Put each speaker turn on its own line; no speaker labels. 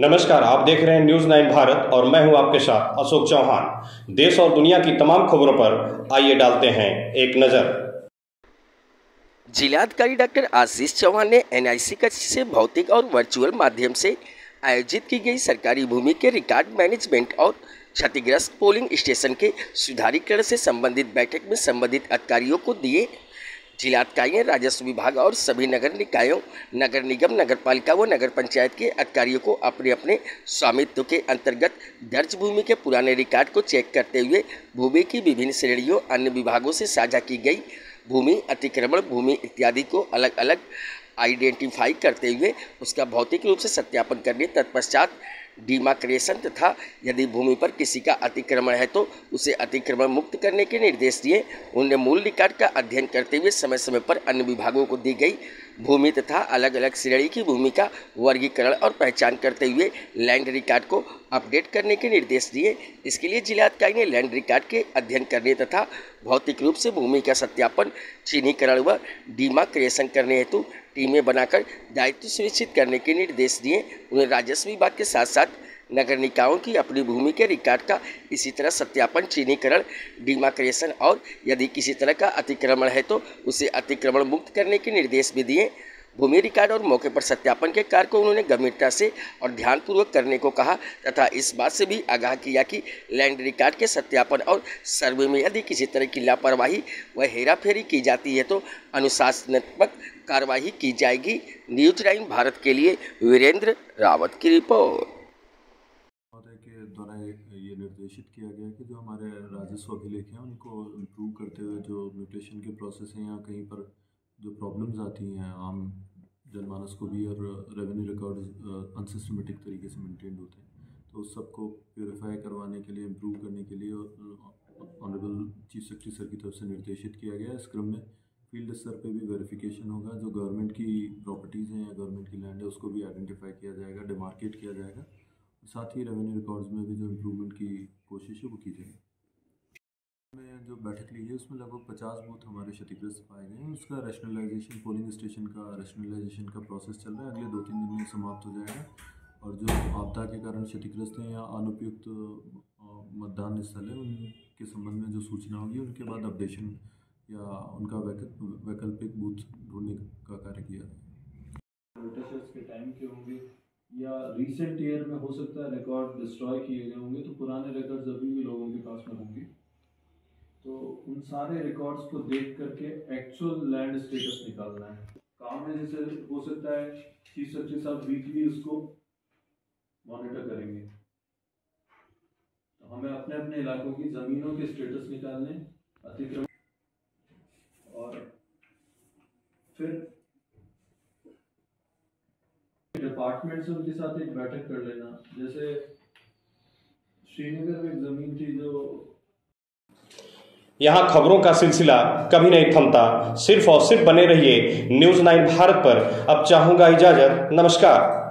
नमस्कार, आप देख रहे हैं न्यूज़ नाइन भारत और मैं हूँ आपके साथ अशोक चौहान। देश और दुनिया की तमाम खबरों पर आइए डालते हैं एक नज़र।
जिलाधिकारी डॉक्टर आशीष चौहान ने एनआईसी कक्ष से भौतिक और वर्चुअल माध्यम से आयोजित की गई सरकारी भूमि के रिकॉर्ड मैनेजमेंट और क्षतिग्रस्त पोलिंग स्टेशन के सुधारीकरण से संबंधित बैठक में संबंधित अधिकारियों को दिए जिलाधिकारी राजस्व विभाग और सभी नगर निकायों, नगर निगम नगर पालिका व नगर पंचायत के अधिकारियों को अपने अपने स्वामित्व के अंतर्गत दर्ज भूमि के पुराने रिकॉर्ड को चेक करते हुए भूमि की विभिन्न श्रेणियों, अन्य विभागों से साझा की गई भूमि अतिक्रमण, भूमि इत्यादि को अलग अलग आइडेंटिफाई करते हुए उसका भौतिक रूप से सत्यापन करने तत्पश्चात डिमार्क्रेशन तथा यदि भूमि पर किसी का अतिक्रमण है तो उसे अतिक्रमण मुक्त करने के निर्देश दिए। उन्हें मूल रिकॉर्ड का अध्ययन करते हुए समय समय पर अन्य विभागों को दी गई भूमि तथा अलग अलग श्रेणी की भूमि का वर्गीकरण और पहचान करते हुए लैंड रिकॉर्ड को अपडेट करने के निर्देश दिए। इसके लिए जिलाधिकारी ने लैंड रिकॉर्ड के अध्ययन करने तथा भौतिक रूप से भूमि का सत्यापन चिन्हीकरण व डिमार्क्रेशन करने हेतु टीमें बनाकर दायित्व सुनिश्चित करने के निर्देश दिए। उन्हें राजस्व विभाग के साथ साथ नगर निकायों की अपनी भूमि के रिकॉर्ड का इसी तरह सत्यापन, चिन्हीकरण डिमाक्रेशन और यदि किसी तरह का अतिक्रमण है तो उसे अतिक्रमण मुक्त करने के निर्देश भी दिए। भूमि रिकॉर्ड और मौके पर सत्यापन के कार्य को उन्होंने गंभीरता से और ध्यानपूर्वक करने को कहा तथा इस बात से भी आगाह किया कि लैंड रिकॉर्ड के सत्यापन और सर्वे में यदि किसी तरह की लापरवाही व हेराफेरी की जाती है तो अनुशासनात्मक कार्रवाई की जाएगी। न्यूज़ लाइन भारत के लिए वीरेंद्र रावत की रिपोर्ट।
द्वारा ये निर्देशित किया गया कि जो हमारे राजस्व अभिलेख हैं उनको इम्प्रूव करते हुए जो म्यूटेशन के प्रोसेस हैं या कहीं पर जो प्रॉब्लम्स आती हैं, आम जनमानस को भी और रेवेन्यू रिकॉर्ड अनसिस्टमेटिक तरीके से मेंटेन होते हैं। तो उस सबको प्योरीफाई करवाने के लिए इम्प्रूव करने के लिए ऑनरेबल चीफ सेक्रेटरी सर की तरफ़ से निर्देशित किया गया इस क्रम में फ़ील्ड स्तर पे भी वेरिफिकेशन होगा। जो गवर्नमेंट की प्रॉपर्टीज़ हैं या गवर्नमेंट की लैंड है, उसको भी आइडेंटिफाई किया जाएगा डिमार्केट किया जाएगा। साथ ही रेवेन्यू रिकॉर्ड्स में भी जो इम्प्रूवमेंट की कोशिश है, वो की जाएगी। में जो बैठक ली है उसमें लगभग पचास बूथ हमारे क्षतिग्रस्त पाए गए हैं। उसका रैशनलाइजेशन पोलिंग स्टेशन का रैशनलाइजेशन का प्रोसेस चल रहा है। अगले दो तीन दिन में समाप्त हो जाएगा। और जो आपदा के कारण क्षतिग्रस्त हैं या अनुपयुक्त मतदान स्थल है, उनके संबंध में जो सूचना होगी, उनके बाद अपडेशन या उनका वैकल्पिक बूथ ढूँढने का कार्य किया
जाए या रिसेंट ईयर में हो सकता है रिकॉर्ड डिस्ट्रॉय किए गए होंगे तो पुराने रिकॉर्ड्स अभी भी लोगों के पास में होंगे। तो उन सारे रिकॉर्ड्स को देख करके एक्चुअल लैंड स्टेटस निकालना है। काम में जैसे हो सकता है चीफ सेक्रेटरी साहब वीकली उसको मॉनिटर करेंगे। तो हमें अपने अपने इलाकों की ज़मीनों के स्टेटस निकालने, अतिक्रमण और फिर डिपार्टमेंट से उनके साथ एक बैठक कर लेना। जैसे श्रीनगर में एक ज़मीन थी जो
यहाँ खबरों का सिलसिला कभी नहीं थमता। सिर्फ़ और सिर्फ़ बने रहिए न्यूज़ नाइन भारत पर। अब चाहूँगा इजाज़त। नमस्कार।